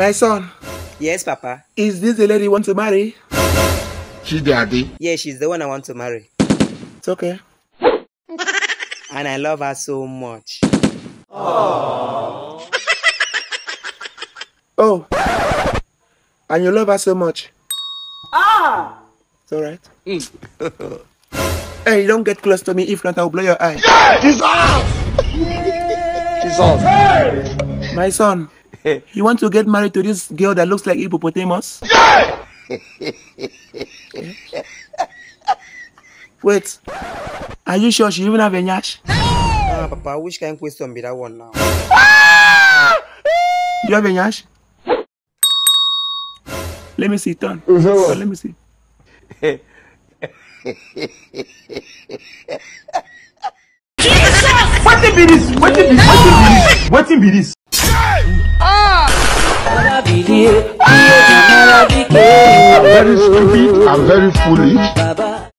My son, Yes, Papa. is this the lady you want to marry? Chidadi. Yeah, she's the one I want to marry. It's okay. And I love her so much. Oh. Oh. And you love her so much. Ah! It's alright. hey, don't get close to me if not I'll blow your eye. Jesus. My son, you want to get married to this girl that looks like hippopotamus? Wait. Are you sure she even have a nyash? Ah, Papa, which kind of question be that one now? You have a nyash? Let me see, turn. Oh, let me see. Wetin be this? Wetin be this? Wetin be this? I'm very stupid. I'm very foolish.